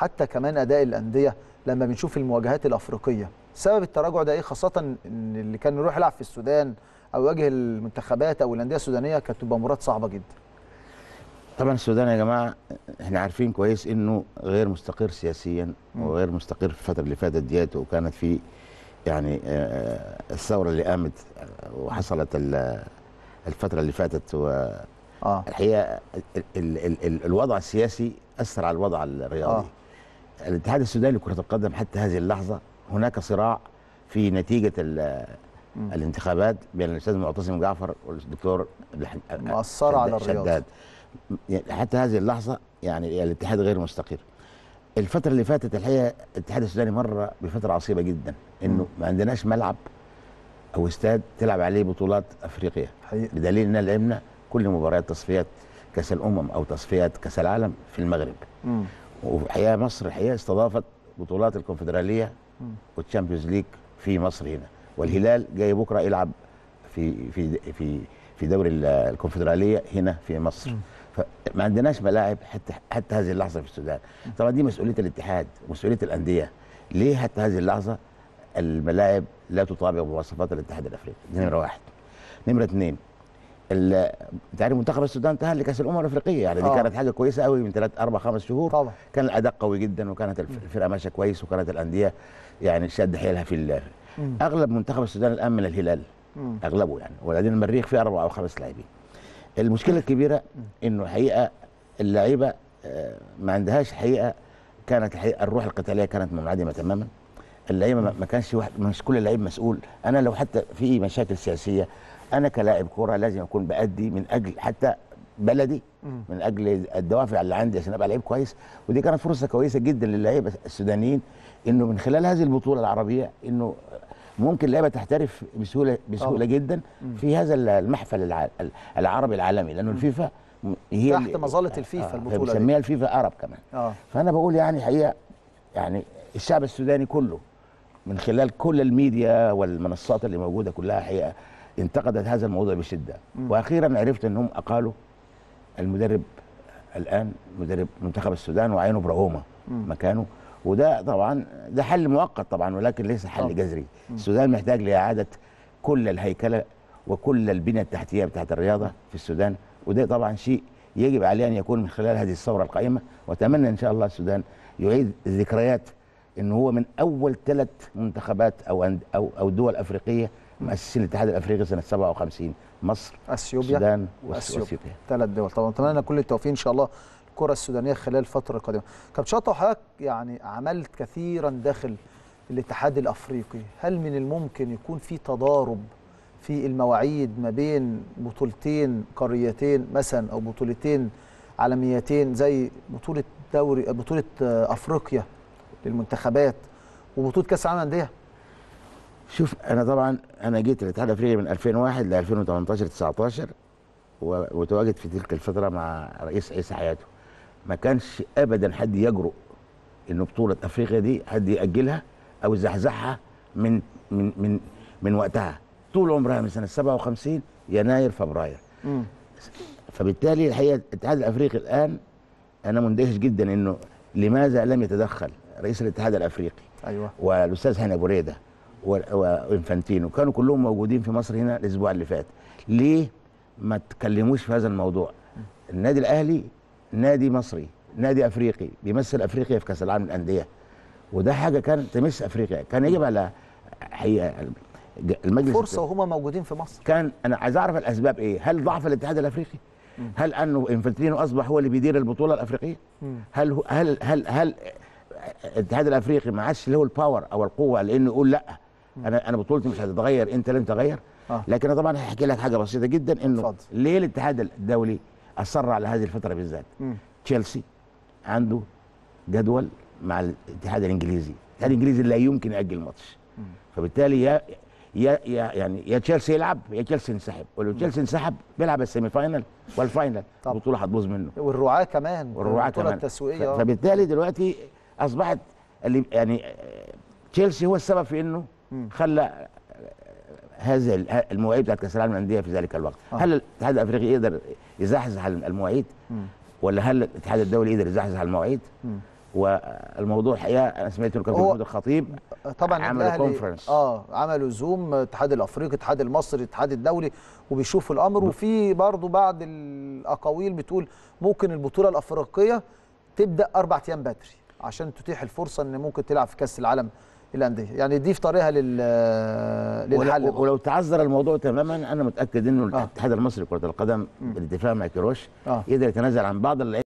حتى كمان أداء الأندية لما بنشوف المواجهات الأفريقية. سبب التراجع ده إيه؟ خاصة إن اللي كان يروح يلعب في السودان أو يواجه المنتخبات أو الأندية السودانية كانت تبقى مباراه صعبة جدا. طبعا السودان يا جماعة إحنا عارفين كويس إنه غير مستقر سياسيا. وغير مستقر في الفترة اللي فاتت ديت وكانت في يعني آه، الثورة اللي قامت آه، وحصلت ال- الفترة اللي فاتت. آه. والحقيقة ال- ال- ال- ال- الوضع السياسي أثر على الوضع الرياضي. آه. الاتحاد السوداني لكرة القدم حتى هذه اللحظة هناك صراع في مم. الانتخابات بين الأستاذ معتصم جعفر والدكتور مؤثرة على الرياضة. يعني حتى هذه اللحظة يعني الاتحاد غير مستقر الفترة اللي فاتت الحقيقة الاتحاد السوداني مر بفترة عصيبة جدا إنه ما عندناش ملعب أو استاد تلعب عليه بطولات افريقيا حقيقي بدليل إن لعبنا كل مباريات تصفيات كأس الأمم أو تصفيات كأس العالم في المغرب مم. والحقيقة مصر الحقيقة استضافت بطولات الكونفدرالية. وال Champions League في مصر هنا. والهلال جاي بكرة يلعب في في في في دوري ال- الكونفدرالية هنا في مصر. فما عندناش ملاعب حتى حتى هذه اللحظة في السودان. طبعا دي مسؤولية الاتحاد ومسؤوليه الأندية. ليه حتى هذه اللحظة الملاعب لا تطابق مواصفات الاتحاد الأفريقي؟ نمرة واحد. نمرة اثنين عارف منتخب السودان تاهل لكأس الأمم الأفريقية يعني دي آه. كانت حاجة كويسة قوي من ثلاث أربع خمس شهور. طبعا. كان الأداء قوي جدا وكانت الف- الفرقة ماشية كويس وكانت الأندية يعني شد حيلها في ال-. أغلب منتخب السودان الآن من الهلال مم. أغلبه يعني. وبعدين المريخ فيه أربع أو خمس لاعبين. المشكلة الكبيرة إنه حقيقة اللعيبة آه، ما عندهاش حقيقة كانت الحقيقة الروح القتالية كانت منعدمة تماما. اللعيبة ما ما كانش واحد مش كل لعيب مسؤول. أنا لو حتى في مشاكل سياسية أنا كلاعب كورة لازم أكون بأدي من أجل حتى بلدي. من أجل الدوافع اللي عندي عشان أبقى لعيب كويس ودي كانت فرصة كويسة جدا للعيبة السودانيين إنه من خلال هذه البطولة العربية إنه ممكن اللعيبه تحترف بسهولة بسهولة طبعا. جدا في هذا المحفل الع- العربي العالمي لأنه الفيفا هي تحت اللي- مظلة الفيفا البطولة دي. بنسميها الفيفا أرب كمان آه فأنا بقول يعني حقيقة يعني الشعب السوداني كله من خلال كل الميديا والمنصات اللي موجودة كلها حقيقة انتقدت هذا الموضوع بشدة. وأخيرا عرفت إنهم أقالوا المدرب الآن مدرب منتخب السودان وعينوا براهوما. مكانه وده طبعا ده حل مؤقت طبعا ولكن ليس حل طبعا. جذري السودان محتاج لإعادة كل الهيكلة وكل البنية التحتية بتاعت الرياضة في السودان وده طبعا شيء يجب عليه أن يكون من خلال هذه الثورة القائمة وأتمنى إن شاء الله السودان يعيد الذكريات ان هو من أول ثلاث منتخبات أو أو أو دول أفريقية مؤسسين الاتحاد الأفريقي سنة 57 مصر أثيوبيا السودان. وأثيوبيا. ثلاث دول. طبعا أتمنى كل التوفيق إن شاء الله الكره السودانية خلال الفترة القادمة. كابتن شطه وحضرتك يعني عملت كثيرا داخل الاتحاد الأفريقي. هل من الممكن يكون في تضارب في المواعيد ما بين بطولتين قاريتين مثلا أو بطولتين عالميتين زي بطولة دوري بطولة أفريقيا للمنتخبات وبطولة كأس العالم للأندية؟ شوف أنا طبعا أنا جيت الاتحاد الأفريقي من 2001 ل 2018 19 و- وتواجد في تلك الفترة مع رئيس عيسى حياته. ما كانش ابدا حد يجرؤ إنه بطولة أفريقيا دي حد يأجلها أو يزحزحها من من من من وقتها. طول عمرها من سنة 57 يناير فبراير. فبالتالي الحقيقة الاتحاد الأفريقي الآن أنا مندهش جدا إنه لماذا لم يتدخل رئيس الاتحاد الأفريقي أيوه. والأستاذ هاني أبو ريدة وإنفانتينو. كانوا كلهم موجودين في مصر هنا الأسبوع اللي فات. ليه ما تكلموش في هذا الموضوع؟ النادي الأهلي نادي مصري نادي أفريقي بيمثل أفريقيا في كأس العالم للأندية. وده حاجة كانت تمس أفريقيا. كان يجب على حقيقه المجلس فرصة وهما موجودين في مصر. كان أنا عايز أعرف الأسباب إيه؟ هل ضعف الاتحاد الأفريقي؟ هل أنه إنفانتينو أصبح هو اللي بيدير البطولة الأفريقية. هل هو- هل هل هل الاتحاد الأفريقي ما عادش له الباور أو القوة لأنه يقول لأ؟ أنا أنا بطولتي مش هتتغير أنت لن تغير آه. لكن طبعا هحكي لك حاجة بسيطة جدا إنه. ليه الاتحاد الدولي أصر على هذه الفترة بالذات. تشيلسي عنده جدول مع الاتحاد الإنجليزي الاتحاد الإنجليزي لا يمكن يأجل ماتش فبالتالي يا يا يا يعني يا تشيلسي يلعب يا تشيلسي ينسحب ولو تشيلسي انسحب بيلعب ال semi-final وال final. البطوله هتبوظ منه والرعاة كمان والرعاة البطوله كمان التسويقية. فبالتالي دلوقتي أصبحت اللي يعني تشيلسي هو السبب في إنه. خلى هذه المواعيد بتاعت كأس العالم للأندية في ذلك الوقت آه. هل الاتحاد الأفريقي يقدر يزحزح المواعيد. ولا هل الاتحاد الدولي يقدر يزحزح المواعيد. والموضوع الحقيقة أنا سمعت هو- محمود الخطيب طبعا عملوا conference. آه عملوا زوم الاتحاد الأفريقي الاتحاد المصري الاتحاد الدولي وبيشوفوا الأمر وفي برضو بعض الأقاويل بتقول ممكن البطولة الأفريقية تبدأ أربع أيام بدري عشان تتيح الفرصة إن ممكن تلعب في كأس العالم الانديه يعني دي في طريقها لل للحل ولو, ولو تعذر الموضوع تماما أنا متأكد إنه آه. الاتحاد المصري لكرة القدم بالاتفاق مع كيروش آه. يقدر يتنازل عن بعض اللعيبة